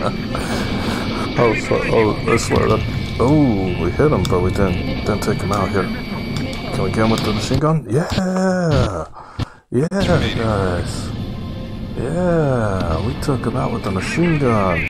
oh, so, oh, let's. Oh, we hit him, but we didn't didn't take him out here. Can we get him with the machine gun? Yeah, yeah, guys. Yeah, we took him out with the machine gun.